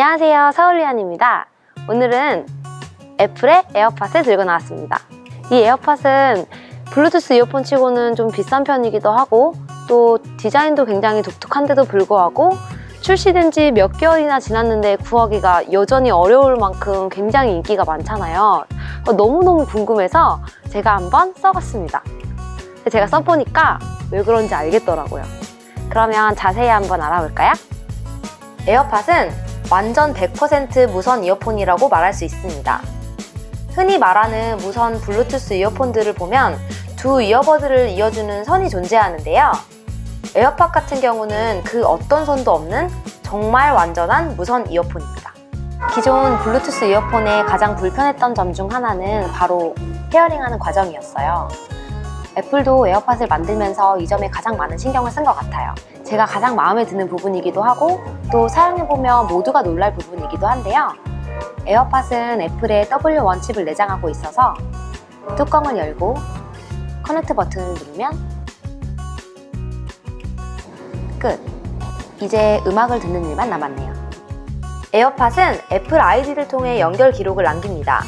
안녕하세요. 서울리안입니다. 오늘은 애플의 에어팟을 들고 나왔습니다. 이 에어팟은 블루투스 이어폰 치고는 좀 비싼 편이기도 하고 또 디자인도 굉장히 독특한데도 불구하고 출시된 지 몇 개월이나 지났는데 구하기가 여전히 어려울 만큼 굉장히 인기가 많잖아요. 너무너무 궁금해서 제가 한번 써봤습니다. 제가 써보니까 왜 그런지 알겠더라고요. 그러면 자세히 한번 알아볼까요? 에어팟은 완전 100% 무선 이어폰이라고 말할 수 있습니다. 흔히 말하는 무선 블루투스 이어폰들을 보면 두 earbud를 이어주는 선이 존재하는데요. 에어팟 같은 경우는 그 어떤 선도 없는 정말 완전한 무선 이어폰입니다. 기존 블루투스 이어폰의 가장 불편했던 점 중 하나는 바로 pairing하는 과정이었어요. 애플도 에어팟을 만들면서 이 점에 가장 많은 신경을 쓴 것 같아요. 제가 가장 마음에 드는 부분이기도 하고 또 사용해보면 모두가 놀랄 부분이기도 한데요. 에어팟은 애플의 W1 칩을 내장하고 있어서 뚜껑을 열고 connect 버튼을 누르면 끝! 이제 음악을 듣는 일만 남았네요. 에어팟은 애플 아이디를 통해 연결 기록을 남깁니다.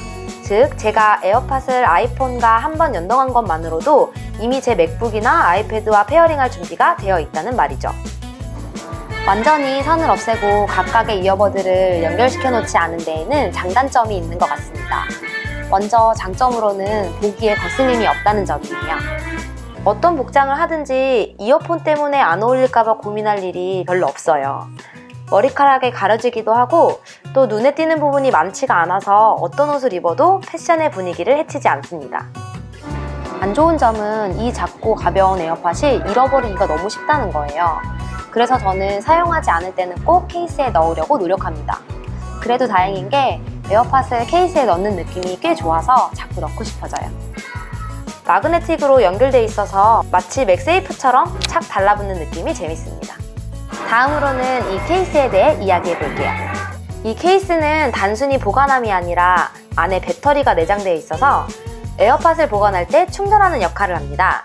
즉 제가 에어팟을 아이폰과 한 번 연동한 것만으로도 이미 제 맥북이나 아이패드와 페어링할 준비가 되어 있다는 말이죠. 완전히 선을 없애고 각각의 이어버드를 연결시켜 놓지 않은 데에는 장단점이 있는 것 같습니다. 먼저 장점으로는 보기에 거슬림이 없다는 점이에요. 어떤 복장을 하든지 이어폰 때문에 안 어울릴까봐 고민할 일이 별로 없어요. 머리카락에 가려지기도 하고 또 눈에 띄는 부분이 많지가 않아서 어떤 옷을 입어도 패션의 분위기를 해치지 않습니다. 안 좋은 점은 이 작고 가벼운 에어팟이 잃어버리기가 너무 쉽다는 거예요. 그래서 저는 사용하지 않을 때는 꼭 케이스에 넣으려고 노력합니다. 그래도 다행인 게 에어팟을 케이스에 넣는 느낌이 꽤 좋아서 자꾸 넣고 싶어져요. 마그네틱으로 연결돼 있어서 마치 맥세이프처럼 착 달라붙는 느낌이 재밌습니다. 다음으로는 이 케이스에 대해 이야기해 볼게요. 이 케이스는 단순히 보관함이 아니라 안에 배터리가 내장되어 있어서 에어팟을 보관할 때 충전하는 역할을 합니다.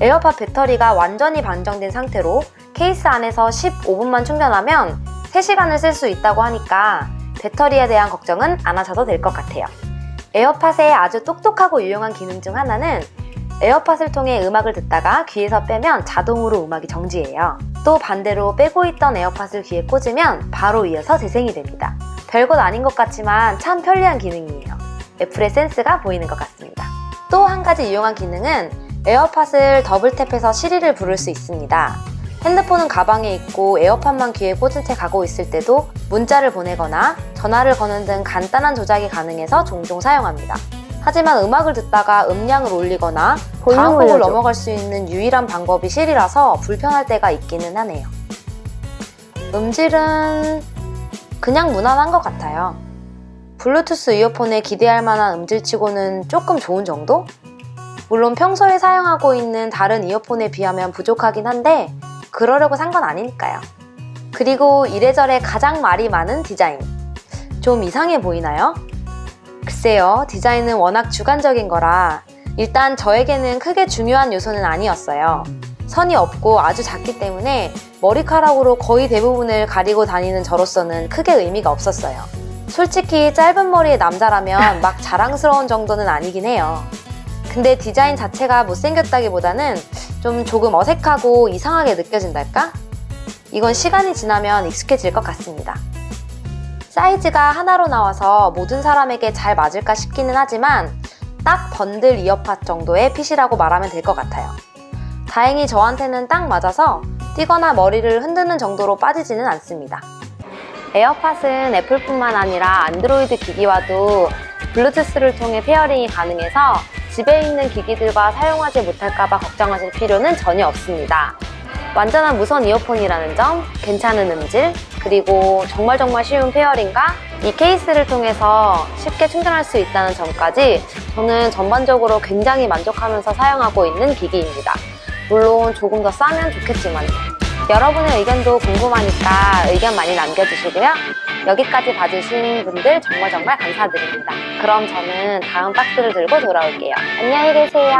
에어팟 배터리가 완전히 방전된 상태로 케이스 안에서 15분만 충전하면 3시간을 쓸 수 있다고 하니까 배터리에 대한 걱정은 안 하셔도 될 것 같아요. 에어팟의 아주 똑똑하고 유용한 기능 중 하나는 에어팟을 통해 음악을 듣다가 귀에서 빼면 자동으로 음악이 정지해요. 또 반대로 빼고 있던 에어팟을 귀에 꽂으면 바로 이어서 재생이 됩니다. 별것 아닌 것 같지만 참 편리한 기능이에요. 애플의 센스가 보이는 것 같습니다. 또 한 가지 유용한 기능은 에어팟을 double tap해서 시리를 부를 수 있습니다. 핸드폰은 가방에 있고 에어팟만 귀에 꽂은 채 가고 있을 때도 문자를 보내거나 전화를 거는 등 간단한 조작이 가능해서 종종 사용합니다. 하지만 음악을 듣다가 음량을 올리거나 다음 곡을 넘어갈 수 있는 유일한 방법이 실이라서 불편할 때가 있기는 하네요. 음질은 그냥 무난한 것 같아요. 블루투스 이어폰에 기대할 만한 음질치고는 조금 좋은 정도? 물론 평소에 사용하고 있는 다른 이어폰에 비하면 부족하긴 한데 그러려고 산 건 아니니까요. 그리고 이래저래 가장 말이 많은 디자인. 좀 이상해 보이나요? 글쎄요, 디자인은 워낙 주관적인 거라 일단 저에게는 크게 중요한 요소는 아니었어요. 선이 없고 아주 작기 때문에 머리카락으로 거의 대부분을 가리고 다니는 저로서는 크게 의미가 없었어요. 솔직히 짧은 머리의 남자라면 막 자랑스러운 정도는 아니긴 해요. 근데 디자인 자체가 못생겼다기보다는 좀 조금 어색하고 이상하게 느껴진달까? 이건 시간이 지나면 익숙해질 것 같습니다. 사이즈가 하나로 나와서 모든 사람에게 잘 맞을까 싶기는 하지만 딱 번들 이어팟 정도의 fit이라고 말하면 될 것 같아요. 다행히 저한테는 딱 맞아서 뛰거나 머리를 흔드는 정도로 빠지지는 않습니다. 에어팟은 애플뿐만 아니라 안드로이드 기기와도 블루투스를 통해 pairing이 가능해서 집에 있는 기기들과 사용하지 못할까봐 걱정하실 필요는 전혀 없습니다. 완전한 무선 이어폰이라는 점, 괜찮은 음질, 그리고 정말 정말 쉬운 페어링과 이 케이스를 통해서 쉽게 충전할 수 있다는 점까지 저는 전반적으로 굉장히 만족하면서 사용하고 있는 기기입니다. 물론 조금 더 싸면 좋겠지만요. 여러분의 의견도 궁금하니까 의견 많이 남겨주시고요. 여기까지 봐주신 분들 정말 정말 감사드립니다. 그럼 저는 다음 박스를 들고 돌아올게요. 안녕히 계세요.